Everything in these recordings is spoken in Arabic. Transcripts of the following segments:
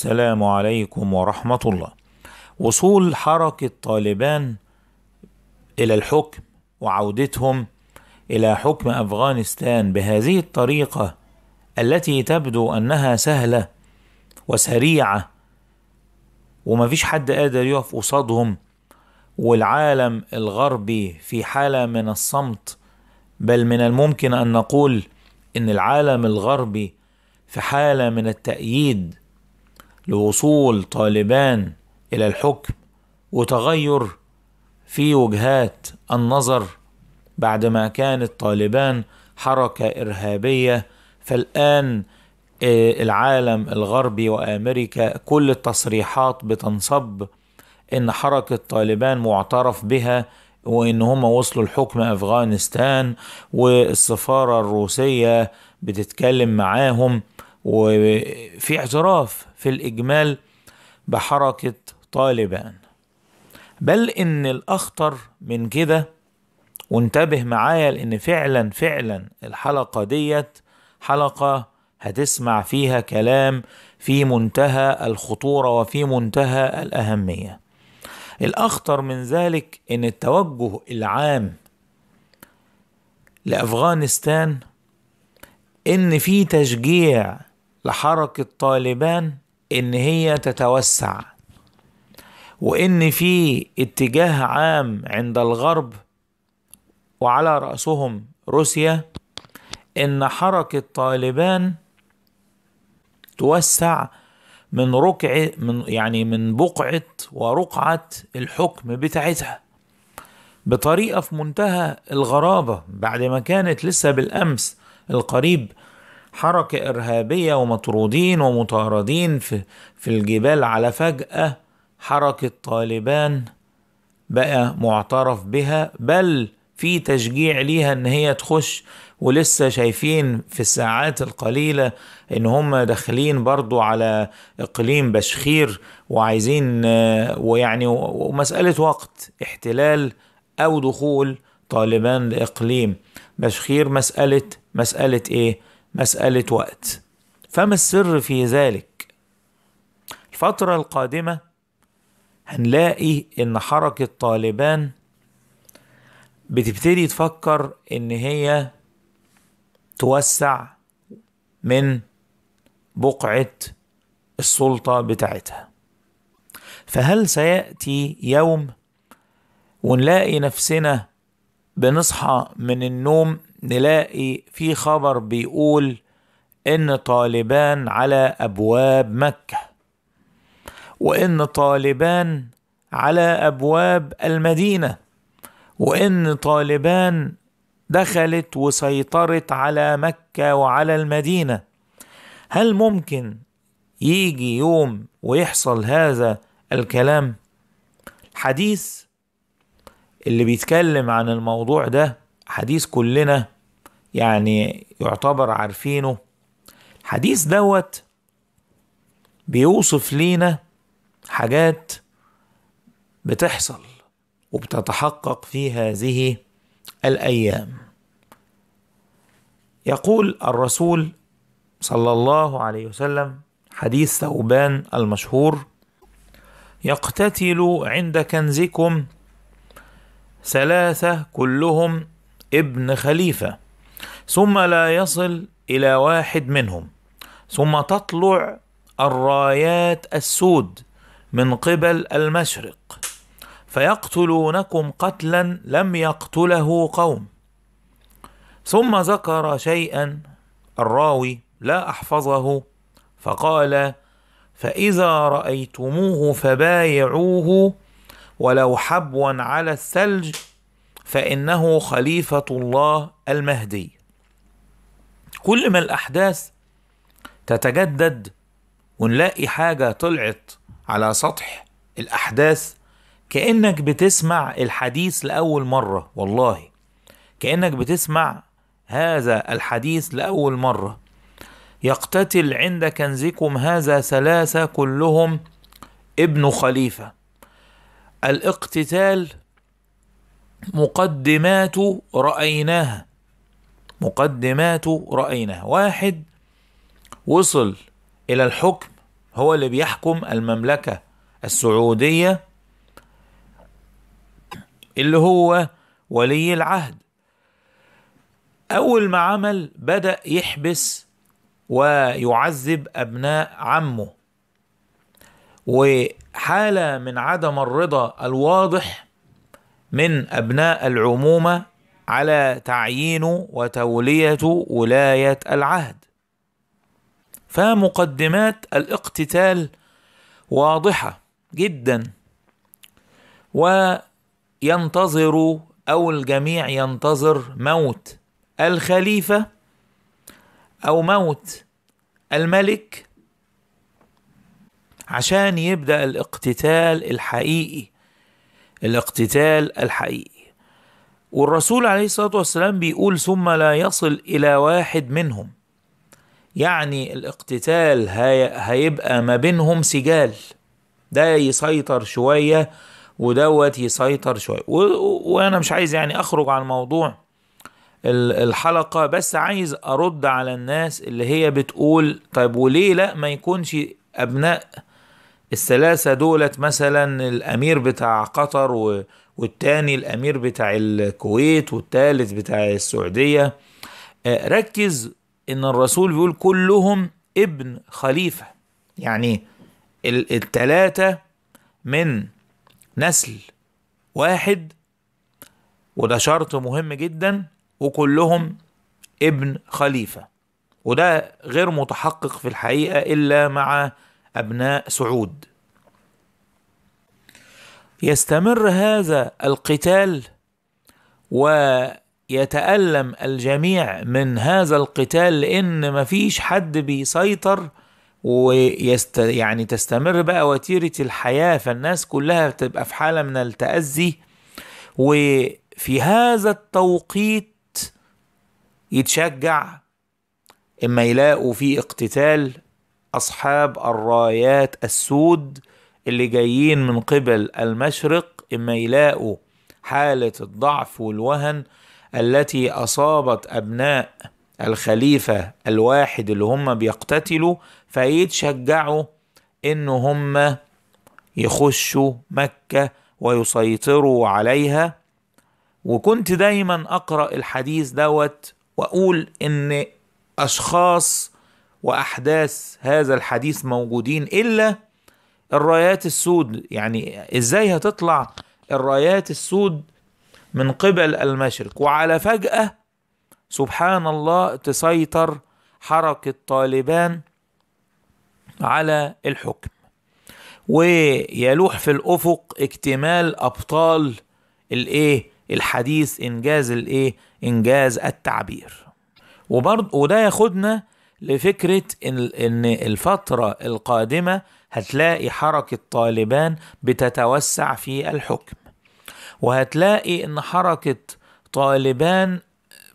السلام عليكم ورحمة الله. وصول حركة طالبان إلى الحكم وعودتهم إلى حكم أفغانستان بهذه الطريقة التي تبدو أنها سهلة وسريعة ومفيش حد قادر يقف قصادهم والعالم الغربي في حالة من الصمت بل من الممكن أن نقول إن العالم الغربي في حالة من التأييد لوصول طالبان إلى الحكم وتغير في وجهات النظر بعدما كانت طالبان حركة إرهابية. فالآن العالم الغربي وأمريكا كل التصريحات بتنصب إن حركة طالبان معترف بها وإن هم وصلوا لحكم أفغانستان والسفارة الروسية بتتكلم معاهم وفي اعتراف في الإجمال بحركة طالبان. بل إن الأخطر من كده وانتبه معايا لأن فعلا فعلا الحلقة ديت حلقة هتسمع فيها كلام في منتهى الخطورة وفي منتهى الأهمية. الأخطر من ذلك إن التوجه العام لأفغانستان إن في تشجيع لحركة طالبان إن هي تتوسع وإن في اتجاه عام عند الغرب وعلى رأسهم روسيا إن حركة طالبان توسع من ركع من يعني من بقعة ورقعة الحكم بتاعتها بطريقة في منتهى الغرابة بعد ما كانت لسه بالأمس القريب حركة إرهابية ومطرودين ومطاردين في, في الجبال على فجأة حركة طالبان بقى معترف بها بل في تشجيع ليها إن هي تخش ولسه شايفين في الساعات القليلة إن هم داخلين برضو على إقليم بشخير وعايزين ويعني ومسألة وقت احتلال أو دخول طالبان لإقليم بشخير مسألة مسألة إيه؟ مسألة وقت. فما السر في ذلك؟ الفترة القادمة هنلاقي إن حركة طالبان بتبتدي تفكر إن هي توسع من بقعة السلطة بتاعتها. فهل سيأتي يوم ونلاقي نفسنا بنصحى من النوم نلاقي في خبر بيقول إن طالبان على أبواب مكة وإن طالبان على أبواب المدينة وإن طالبان دخلت وسيطرت على مكة وعلى المدينة. هل ممكن يجي يوم ويحصل هذا الكلام؟ حديث اللي بيتكلم عن الموضوع ده حديث كلنا يعني يعتبر عارفينه. الحديث دوت بيوصف لينا حاجات بتحصل وبتتحقق في هذه الأيام. يقول الرسول صلى الله عليه وسلم حديث ثوبان المشهور يقتتل عند كنزكم ثلاثة كلهم ابن خليفة ثم لا يصل إلى واحد منهم ثم تطلع الرايات السود من قبل المشرق فيقتلونكم قتلا لم يقتله قوم. ثم ذكر شيئا الراوي لا أحفظه فقال فإذا رأيتموه فبايعوه ولو حبوا على الثلج فإنه خليفة الله المهدي. كل ما الأحداث تتجدد ونلاقي حاجة طلعت على سطح الأحداث كأنك بتسمع الحديث لأول مرة والله. كأنك بتسمع هذا الحديث لأول مرة. يقتتل عند كنزكم هذا ثلاثة كلهم ابن خليفة. الاقتتال مقدمات رايناها مقدمات رايناها واحد وصل إلى الحكم. هو اللي بيحكم المملكة السعودية اللي هو ولي العهد. أول ما عمل بدأ يحبس ويعذب أبناء عمه. وحالة من عدم الرضا الواضح من أبناء العمومة على تعيين وتولية ولاية العهد. فمقدمات الاقتتال واضحة جدا وينتظر أو الجميع ينتظر موت الخليفة أو موت الملك عشان يبدأ الاقتتال الحقيقي. الاقتتال الحقيقي. والرسول عليه الصلاة والسلام بيقول ثم لا يصل إلى واحد منهم. يعني الاقتتال هي هيبقى ما بينهم سجال. ده يسيطر شوية ودوت يسيطر شوية. وأنا مش عايز يعني أخرج عن موضوع الحلقة بس عايز أرد على الناس اللي هي بتقول طيب وليه لأ ما يكونش أبناء الثلاثة دولت مثلا الأمير بتاع قطر. والتاني الأمير بتاع الكويت والتالت بتاع السعودية ركز إن الرسول بيقول كلهم ابن خليفة يعني التلاتة من نسل واحد وده شرط مهم جدا وكلهم ابن خليفة وده غير متحقق في الحقيقة إلا مع أبناء سعود. يستمر هذا القتال ويتألم الجميع من هذا القتال لأن مفيش حد بيسيطر ويست يعني تستمر بقى وتيرة الحياة فالناس كلها بتبقى في حالة من التأذي وفي هذا التوقيت يتشجع إما يلاقوا في اقتتال أصحاب الرايات السود اللي جايين من قبل المشرق إما يلاقوا حالة الضعف والوهن التي أصابت أبناء الخليفة الواحد اللي هم بيقتتلوا فيتشجعوا إن هم يخشوا مكة ويسيطروا عليها. وكنت دايما أقرأ الحديث دوت وأقول إن أشخاص وأحداث هذا الحديث موجودين إلا الرايات السود. يعني إزاي هتطلع الرايات السود من قبل المشرق؟ وعلى فجأة سبحان الله تسيطر حركة طالبان على الحكم. ويلوح في الأفق اكتمال أبطال الإيه؟ الحديث إنجاز الإيه؟ إنجاز التعبير. وبرضه وده ياخدنا لفكرة إن, الفترة القادمة هتلاقي حركة طالبان بتتوسع في الحكم. وهتلاقي إن حركة طالبان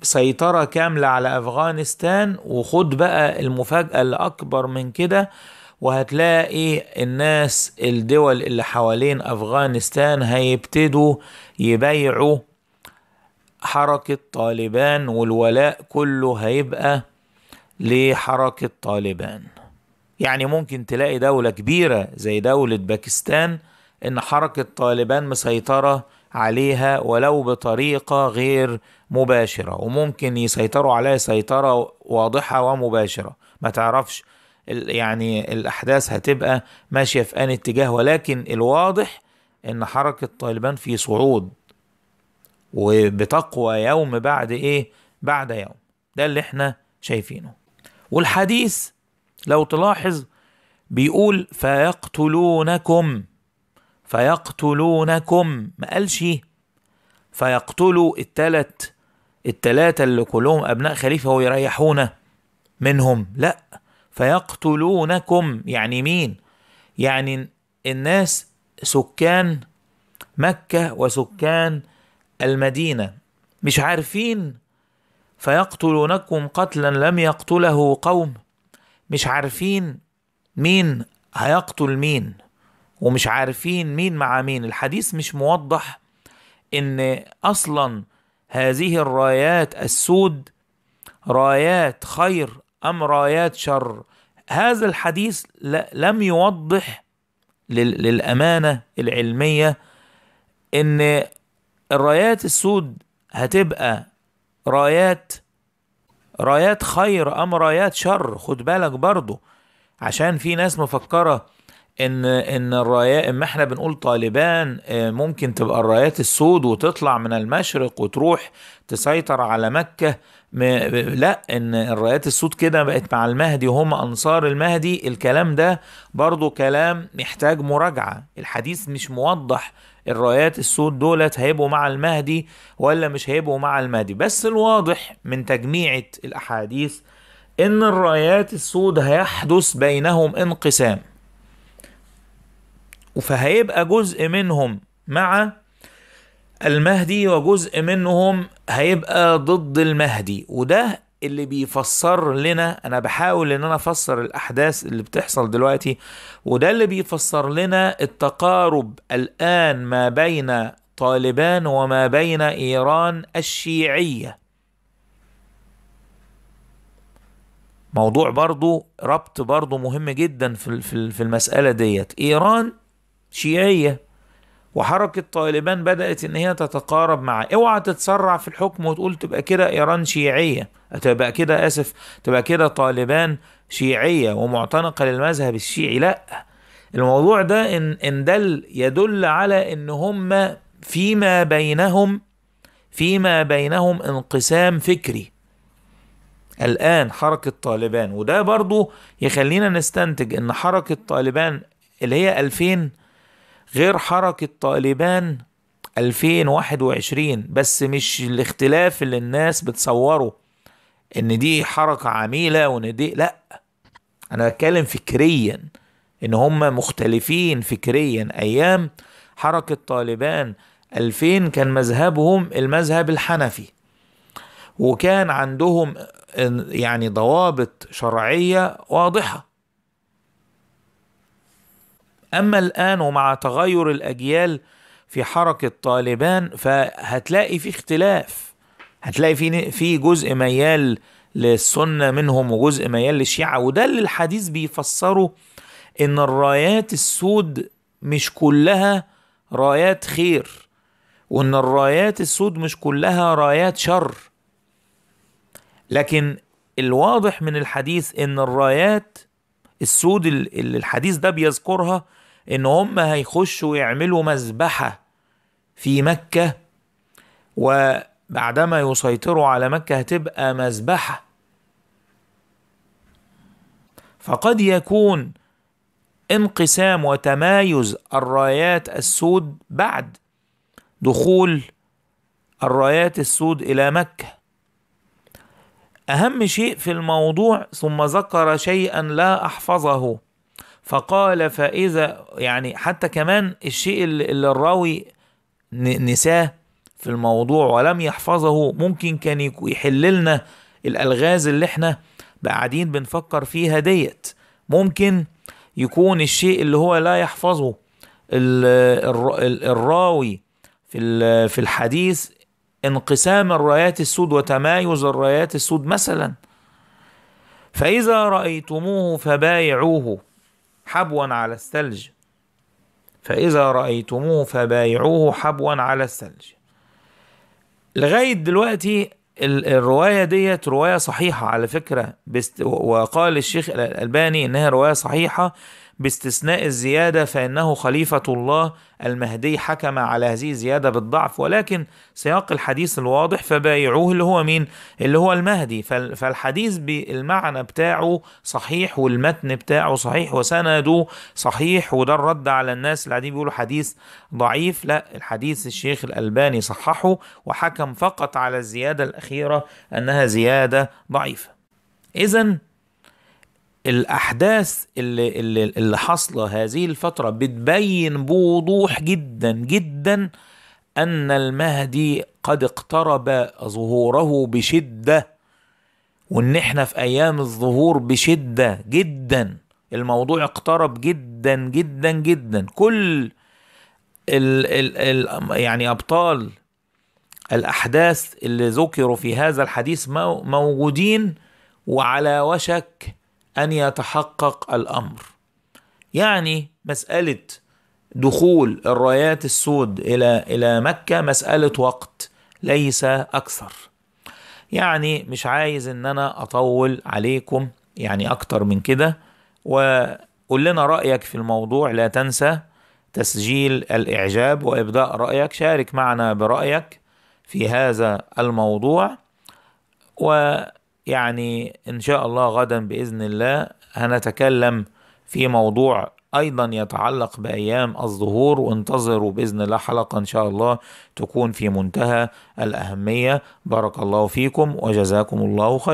سيطرة كاملة على أفغانستان وخد بقى المفاجأة اللي أكبر من كده وهتلاقي الناس الدول اللي حوالين أفغانستان هيبتدوا يبيعوا حركة طالبان والولاء كله هيبقى لحركة طالبان. يعني ممكن تلاقي دولة كبيرة زي دولة باكستان إن حركة طالبان مسيطرة عليها ولو بطريقة غير مباشرة وممكن يسيطروا عليها سيطرة واضحة ومباشرة. ما تعرفش يعني الأحداث هتبقى ماشية في أن اتجاه ولكن الواضح إن حركة طالبان في صعود وبتقوى يوم بعد إيه؟ بعد يوم. ده اللي إحنا شايفينه. والحديث لو تلاحظ بيقول فيقتلونكم فيقتلونكم. ما قالش فيقتلوا التلت التلاتة اللي كلهم أبناء خليفة ويريحونا منهم. لا فيقتلونكم. يعني مين؟ يعني الناس سكان مكة وسكان المدينة مش عارفين فيقتلونكم قتلا لم يقتله قوم. مش عارفين مين هيقتل مين ومش عارفين مين مع مين. الحديث مش موضح إن أصلا هذه الرايات السود رايات خير أم رايات شر. هذا الحديث لم يوضح للأمانة العلمية إن الرايات السود هتبقى رايات رايات خير أم رايات شر؟ خد بالك برضو عشان في ناس مفكرة إن إن الرايات إما إحنا بنقول طالبان آه، ممكن تبقى الرايات السود وتطلع من المشرق وتروح تسيطر على مكة. لا إن الرايات السود كده بقت مع المهدي وهم أنصار المهدي. الكلام ده برضو كلام محتاج مراجعة. الحديث مش موضح. الرايات السود دولت هيبقوا مع المهدي ولا مش هيبقوا مع المهدي. بس الواضح من تجميعة الأحاديث إن الرايات السود هيحدث بينهم انقسام. فهيبقى جزء منهم مع المهدي وجزء منهم هيبقى ضد المهدي. وده اللي بيفسر لنا أنا بحاول إن أنا أفسر الأحداث اللي بتحصل دلوقتي وده اللي بيفسر لنا التقارب الآن ما بين طالبان وما بين إيران الشيعية. موضوع برضو ربط برضو مهم جدا في في المسألة ديت. إيران شيعية وحركة طالبان بدأت إن هي تتقارب مع اوعى تتسرع في الحكم وتقول تبقى كده إيران شيعية. تبقى كده آسف تبقى كده طالبان شيعية ومعتنقة للمذهب الشيعي. لا الموضوع ده إن, إن دل يدل على إن هم فيما بينهم فيما بينهم انقسام فكري. الآن حركة طالبان وده برضو يخلينا نستنتج إن حركة طالبان اللي هي 2000 غير حركة طالبان 2021 بس مش الاختلاف اللي الناس بتصوره إن دي حركة عميلة وإن دي لأ. أنا بتكلم فكريا إن هم مختلفين فكريا. أيام حركة طالبان 2000 كان مذهبهم المذهب الحنفي وكان عندهم يعني ضوابط شرعية واضحة. أما الآن ومع تغير الأجيال في حركة طالبان فهتلاقي في اختلاف. هتلاقي في في جزء ميال للسنة منهم وجزء ميال للشيعة وده اللي الحديث بيفسره إن الرايات السود مش كلها رايات خير وإن الرايات السود مش كلها رايات شر. لكن الواضح من الحديث إن الرايات السود اللي الحديث ده بيذكرها إن هم هيخشوا يعملوا مذبحة في مكة وبعدما يسيطروا على مكة هتبقى مذبحة. فقد يكون انقسام وتمايز الرايات السود بعد دخول الرايات السود إلى مكة. أهم شيء في الموضوع ثم ذكر شيئا لا أحفظه. فقال فإذا يعني حتى كمان الشيء اللي الراوي نساه في الموضوع ولم يحفظه ممكن كان يحل لنا الألغاز اللي إحنا قاعدين بنفكر فيها ديت. ممكن يكون الشيء اللي هو لا يحفظه الراوي في في الحديث انقسام الرايات السود وتمايز الرايات السود مثلا. فإذا رأيتموه فبايعوه حبوا على الثلج. فإذا رأيتموه فبايعوه حبوا على الثلج. لغاية دلوقتي الرواية ديت رواية صحيحة على فكرة. وقال الشيخ الألباني إنها رواية صحيحة. باستثناء الزيادة فإنه خليفة الله المهدي حكم على هذه الزيادة بالضعف ولكن سياق الحديث الواضح فبايعوه اللي هو مين؟ اللي هو المهدي. فالحديث بالمعنى بتاعه صحيح والمتن بتاعه صحيح وسنده صحيح وده الرد على الناس اللي قاعدين بيقولوا حديث ضعيف. لا الحديث الشيخ الألباني صححه وحكم فقط على الزيادة الأخيرة أنها زيادة ضعيفة. إذا الأحداث اللي اللي, اللي حاصلة هذه الفترة بتبين بوضوح جدا جدا أن المهدي قد اقترب ظهوره بشدة وإن إحنا في أيام الظهور بشدة جدا. الموضوع اقترب جدا جدا جدا. كل ال ال ال يعني أبطال الأحداث اللي ذكروا في هذا الحديث موجودين وعلى وشك أن يتحقق الأمر. يعني مسألة دخول الرايات السود إلى إلى مكة مسألة وقت ليس أكثر. يعني مش عايز إن أنا أطول عليكم يعني أكتر من كده. وقول لنا رأيك في الموضوع لا تنسى تسجيل الإعجاب وإبداء رأيك. شارك معنا برأيك في هذا الموضوع. ويعني إن شاء الله غدا بإذن الله هنتكلم في موضوع أيضا يتعلق بأيام الظهور وانتظروا بإذن الله حلقة إن شاء الله تكون في منتهى الأهمية. بارك الله فيكم وجزاكم الله خير